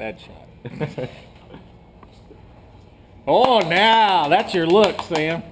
that shot. oh, now that's your look, Sam.